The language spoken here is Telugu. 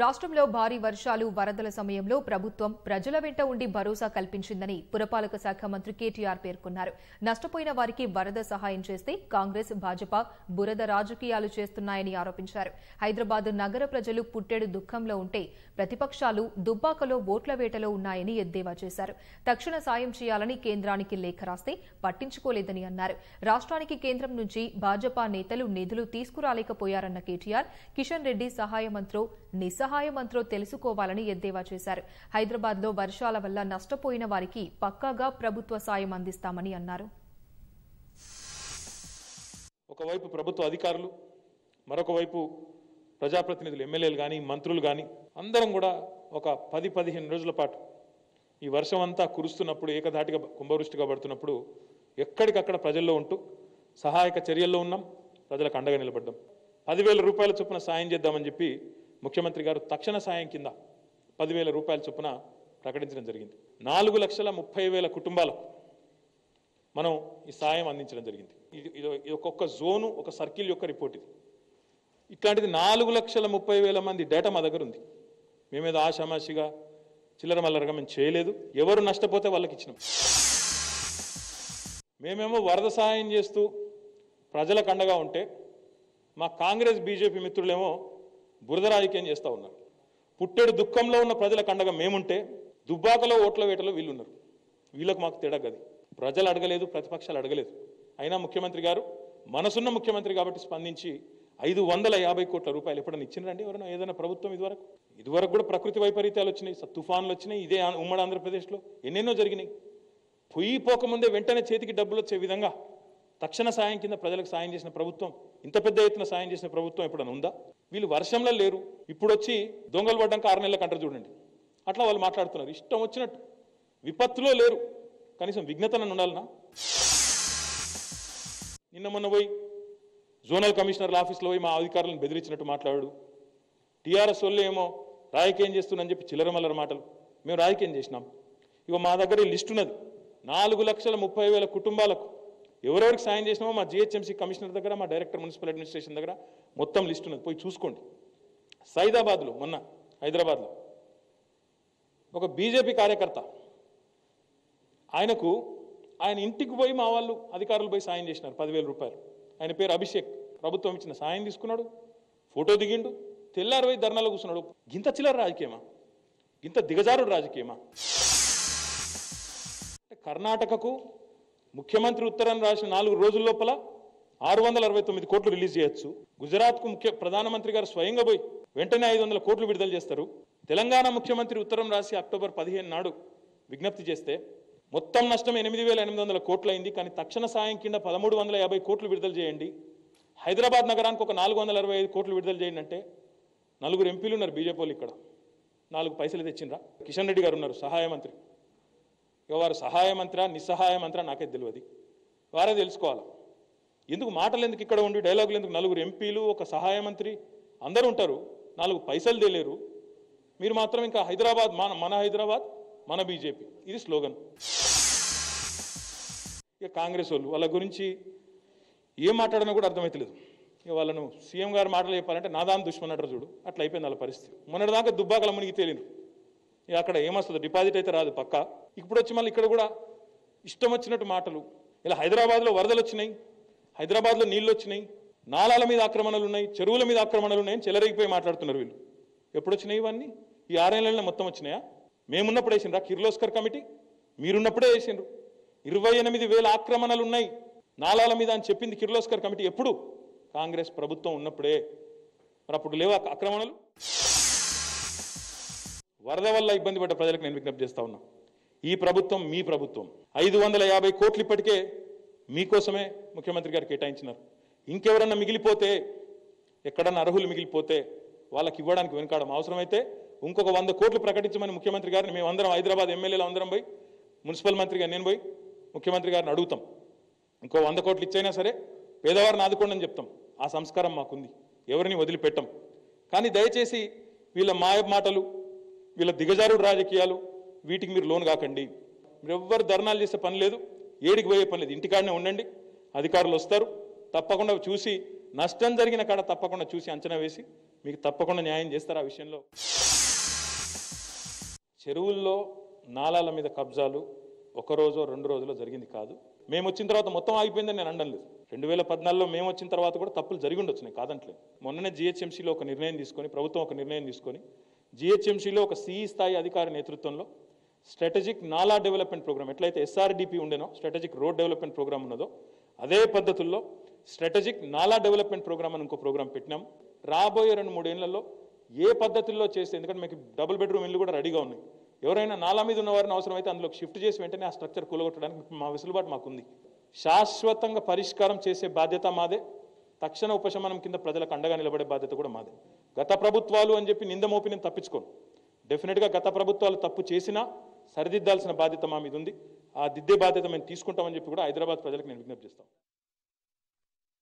రాష్ట్రంలో భారీ వర్షాలు వరదల సమయంలో ప్రభుత్వం ప్రజల వెంట ఉండి భరోసా కల్పించిందని పురపాలక శాఖ మంత్రి కేటీఆర్ పేర్కొన్నారు. నష్టపోయిన వారికి వరద సహాయం చేస్తే కాంగ్రెస్ భాజపా బురద రాజకీయాలు చేస్తున్నాయని ఆరోపించారు. హైదరాబాద్ నగర ప్రజలు పుట్టెడు దుఃఖంలో ఉంటే ప్రతిపక్షాలు దుబ్బాకలో ఓట్ల వేటలో ఉన్నాయని ఎద్దేవా చేశారు. తక్షణ సాయం చేయాలని కేంద్రానికి లేఖ రాస్తే పట్టించుకోలేదని అన్నారు. రాష్ట్రానికి కేంద్రం నుంచి భాజపా నేతలు నిధులు తీసుకురాలేకపోయారన్న కేటీఆర్ కిషన్ రెడ్డి సహాయ మంత్రో నిసా సహాయమంత్రో తెలుసుకోవాలని ఎద్దేవా చేశారు. హైదరాబాద్లో వర్షాల వల్ల నష్టపోయిన వారికి పక్కాగా ప్రభుత్వ సాయం అందిస్తామని అన్నారు. ఒకవైపు ప్రభుత్వ అధికారులు మరొక వైపు ప్రజాప్రతినిధులు ఎమ్మెల్యేలు కానీ మంత్రులు కానీ అందరం కూడా ఒక పది పదిహేను రోజుల పాటు ఈ వర్షం అంతా కురుస్తున్నప్పుడు ఏకధాటిగా కుంభవృష్టిగా పడుతున్నప్పుడు ఎక్కడికక్కడ ప్రజల్లో ఉంటూ సహాయక చర్యల్లో ఉన్నాం ప్రజలకు అండగా నిలబడ్డాం. పదివేల రూపాయల చొప్పున సాయం చేద్దామని చెప్పి ముఖ్యమంత్రి గారు తక్షణ సాయం కింద పదివేల రూపాయల చొప్పున ప్రకటించడం జరిగింది. నాలుగు లక్షల ముప్పై వేల కుటుంబాలకు మనం ఈ సాయం అందించడం జరిగింది. ఇది ఇది ఒక్కొక్క జోను ఒక సర్కిల్ యొక్క రిపోర్ట్ ఇది. ఇట్లాంటిది నాలుగు లక్షల ముప్పై వేల మంది డేటా మా దగ్గర ఉంది. మేమేదో ఆషామాషిగా చిల్లర మల్లరగా మేము చేయలేదు. ఎవరు నష్టపోతే వాళ్ళకి ఇచ్చినాం. మేమేమో వరద సహాయం చేస్తూ ప్రజలకు అండగా ఉంటే మా కాంగ్రెస్ బీజేపీ మిత్రులేమో బురద రాజకీయం చేస్తూ ఉన్నారు? పుట్టెడు దుఃఖంలో ఉన్న ప్రజల కండగా మేముంటే దుబ్బాకలో ఓట్ల వేటలో వీళ్ళున్నారు. వీళ్ళకు మాకు తేడా గది. ప్రజలు అడగలేదు ప్రతిపక్షాలు అడగలేదు. అయినా ముఖ్యమంత్రి గారు మనసున్న ముఖ్యమంత్రి కాబట్టి స్పందించి ఐదు వందల యాభై కోట్ల రూపాయలు ఎప్పుడైనా ఇచ్చినారండి ఎవరైనా? ఏదైనా ప్రభుత్వం ఇదివరకు? ఇదివరకు కూడా ప్రకృతి వైపరీత్యాలు వచ్చినాయి. తుఫాన్లు వచ్చినాయి. ఇదే ఉమ్మడి ఆంధ్రప్రదేశ్లో ఎన్నెన్నో జరిగినాయి. పొయ్యి పోకముందే వెంటనే చేతికి డబ్బులు వచ్చే విధంగా తక్షణ సాయం కింద ప్రజలకు సాయం చేసిన ప్రభుత్వం ఇంత పెద్ద ఎత్తున సాయం చేసిన ప్రభుత్వం ఎప్పుడైనా ఉందా? వీళ్ళు వర్షంలో లేరు. ఇప్పుడు వచ్చి దొంగలు పడ్డాక ఆరు నెలలకు అంటారు చూడండి. అట్లా వాళ్ళు మాట్లాడుతున్నారు. ఇష్టం వచ్చినట్టు. విపత్తులో లేరు. కనీసం విఘ్నతను ఉండాలనా? నిన్న మొన్న పోయి జోనల్ కమిషనర్ల ఆఫీస్లో పోయి మా అధికారులను బెదిరించినట్టు మాట్లాడు టీఆర్ఎస్ వాళ్ళు ఏమో రాజకీయం చేస్తుందని చెప్పి చిల్లర మల్లర మాటలు. మేము రాజకీయం చేసినాం. ఇక మా దగ్గర లిస్ట్ ఉన్నది. నాలుగు లక్షల ముప్పై వేల కుటుంబాలకు ఎవరెవరికి సాయం చేసినామో మా జిహెచ్ఎంసీ కమిషనర్ దగ్గర మా డైరెక్టర్ మున్సిపల్ అడ్మినిస్ట్రేషన్ దగ్గర మొత్తం లిస్ట్ ఉన్నది. పోయి చూసుకోండి. సైదాబాద్లో మొన్న హైదరాబాద్లో ఒక బీజేపీ కార్యకర్త ఆయనకు ఆయన ఇంటికి పోయి మా వాళ్ళు అధికారులు పోయి సాయం చేసినారు పదివేల రూపాయలు. ఆయన పేరు అభిషేక్. ప్రభుత్వం ఇచ్చిన సాయం తీసుకున్నాడు ఫోటో దిగిండు తెల్లారు పోయి ధర్నాలో కూర్చున్నాడు. గింత చిల్లర రాజకీయమా? గింత దిగజారుడు రాజకీయమా? అంటే కర్ణాటకకు ముఖ్యమంత్రి ఉత్తరం రాసిన నాలుగు రోజుల లోపల ఆరు వందల అరవై తొమ్మిది కోట్లు రిలీజ్ చేయొచ్చు. గుజరాత్కు ముఖ్య ప్రధానమంత్రి గారు స్వయంగా పోయి వెంటనే ఐదు వందల కోట్లు విడుదల చేస్తారు. తెలంగాణ ముఖ్యమంత్రి ఉత్తరం రాసి అక్టోబర్ పదిహేను నాడు విజ్ఞప్తి చేస్తే మొత్తం నష్టం ఎనిమిది వేల ఎనిమిది వందల కోట్లు అయింది కానీ తక్షణ సాయం కింద పదమూడు వందల యాభై కోట్లు విడుదల చేయండి. హైదరాబాద్ నగరానికి ఒక నాలుగు వందల అరవై ఐదు కోట్లు విడుదల చేయండి అంటే నలుగురు ఎంపీలు ఉన్నారు బీజేపీ వాళ్ళు ఇక్కడ. నాలుగు పైసలు తెచ్చిండ్రా? కిషన్ రెడ్డి గారు ఉన్నారు సహాయ మంత్రి. వారు సహాయ మంత్రా నిస్సహాయ మంత్రా నాకే తెలియదు వారే తెలుసుకోవాలి? ఎందుకు మాటలు ఎందుకు ఇక్కడ ఉండి డైలాగులు ఎందుకు? నలుగురు ఎంపీలు ఒక సహాయ మంత్రి అందరూ ఉంటారు. నాలుగు పైసలు తెలియరు మీరు మాత్రం ఇంకా హైదరాబాద్ మన మన హైదరాబాద్ మన బీజేపీ. ఇది స్లోగన్. ఇక కాంగ్రెస్ వాళ్ళు వాళ్ళ గురించి ఏం మాట్లాడినా కూడా అర్థమవుతలేదు ఇక వాళ్ళను సీఎం గారు మాటలు చెప్పాలంటే నాదాన్ దుష్మన్ అంటారు చూడు. అట్లా అయిపోయింది వాళ్ళ పరిస్థితి. మొన్నటిదాకా దుబ్బాకల మునిగి తేలిండ్రు. ఇక అక్కడ ఏమొస్తుంది డిపాజిట్ అయితే రాదు పక్కా. ఇప్పుడు వచ్చి మళ్ళీ ఇక్కడ కూడా ఇష్టం వచ్చినట్టు మాటలు. ఇలా హైదరాబాద్లో వరదలు వచ్చినాయి హైదరాబాద్లో నీళ్ళు వచ్చినాయి నాలాల మీద ఆక్రమణలు ఉన్నాయి చెరువుల మీద ఆక్రమణలు ఉన్నాయని చెలరేగిపోయి మాట్లాడుతున్నారు వీళ్ళు. ఎప్పుడు వచ్చినాయి ఇవన్నీ? ఈ ఆరేళ్ళలో మొత్తం వచ్చినాయా? మేమున్నప్పుడు వేసిండ్రా కిర్లోస్కర్ కమిటీ? మీరున్నప్పుడే వేసిండ్రు. ఇరవై ఎనిమిది వేల ఆక్రమణలు ఉన్నాయి నాలాల మీద అని చెప్పింది కిర్లోస్కర్ కమిటీ ఎప్పుడు? కాంగ్రెస్ ప్రభుత్వం ఉన్నప్పుడే. మరి అప్పుడు లేవు ఆక్రమణలు? వరద వల్ల ఇబ్బంది పడ్డ ప్రజలకు నేను విజ్ఞప్తి చేస్తా ఉన్నా. ఈ ప్రభుత్వం మీ ప్రభుత్వం. ఐదు వందల యాభై కోట్లు ఇప్పటికే మీకోసమే ముఖ్యమంత్రి గారు కేటాయించినారు. ఇంకెవరన్నా మిగిలిపోతే ఎక్కడన్నా అర్హులు మిగిలిపోతే వాళ్ళకి ఇవ్వడానికి వెనుకాడం అవసరమైతే ఇంకొక వంద కోట్లు ప్రకటించమని ముఖ్యమంత్రి గారిని మేము అందరం హైదరాబాద్ ఎమ్మెల్యేలు అందరం పోయి మున్సిపల్ మంత్రిగా నేను పోయి ముఖ్యమంత్రి గారిని అడుగుతాం. ఇంకో వంద కోట్లు ఇచ్చైనా సరే పేదవారిని ఆదుకోండి అని చెప్తాం. ఆ సంస్కారం మాకుంది. ఎవరిని వదిలిపెట్టం. కానీ దయచేసి వీళ్ళ మాయ మాటలు వీళ్ళ దిగజారుడు రాజకీయాలు వీటికి మీరు లోన్ కాకండి. మీరు ఎవ్వరు ధర్నాలు చేసే పని లేదు. ఏడికి పోయే పని లేదు. ఇంటికాడనే ఉండండి. అధికారులు వస్తారు. తప్పకుండా చూసి నష్టం జరిగిన కాడ తప్పకుండా చూసి అంచనా వేసి మీకు తప్పకుండా న్యాయం చేస్తారు ఆ విషయంలో. చెరువుల్లో నాలాల మీద కబ్జాలు ఒక రోజు రెండు రోజుల్లో జరిగింది కాదు. మేము వచ్చిన తర్వాత మొత్తం ఆగిపోయిందని నేను అనడం లేదు. రెండు వేల పద్నాలుగులో మేము వచ్చిన తర్వాత కూడా తప్పులు జరిగి ఉండొచ్చు నేను కాదంటలేదు. మొన్ననే జిహెచ్ఎంసీలో ఒక నిర్ణయం తీసుకొని ప్రభుత్వం ఒక నిర్ణయం తీసుకొని జిహెచ్ఎంసీలో ఒక సిఈ స్థాయి అధికారి నేతృత్వంలో స్ట్రాటజిక్ నాలా డెవలప్మెంట్ ప్రోగ్రామ్ ఎట్లయితే ఎస్ఆర్డిపి ఉండేనో స్ట్రాటజిక్ రోడ్ డెవలప్మెంట్ ప్రోగ్రామ్ ఉన్నదో అదే పద్ధతుల్లో స్ట్రాటజిక్ నాలా డెవలప్మెంట్ ప్రోగ్రామ్ అని ఇంకో ప్రోగ్రామ్ పెట్టినాం. రాబోయే రెండు మూడేళ్ళలో ఏ పద్ధతుల్లో చేస్తే ఎందుకంటే మీకు డబుల్ బెడ్రూమ్ ఇల్లు కూడా రెడీగా ఉన్నాయి. ఎవరైనా నాలా మీద ఉన్న వారిని అవసరమైతే అందులో షిఫ్ట్ చేసి వెంటనే ఆ స్ట్రక్చర్ కూలగొట్టడానికి మా వెసులుబాటు మాకుంది. శాశ్వతంగా పరిష్కారం చేసే బాధ్యత మాదే. తక్షణ ఉపశమనం కింద ప్రజలకు అండగా నిలబడే బాధ్యత కూడా మాదే. గత ప్రభుత్వాలు అని చెప్పి నింద మోపి నేను తప్పించుకోను డెఫినెట్గా గత ప్రభుత్వాలు తప్పు చేసినా సరిదిద్దాల్సిన బాధ్యత మా మీద ఉంది ఆ దిద్దే బాధ్యత మేము తీసుకుంటామని చెప్పి కూడా హైదరాబాద్ ప్రజలకు నేను విజ్ఞప్తి చేస్తాను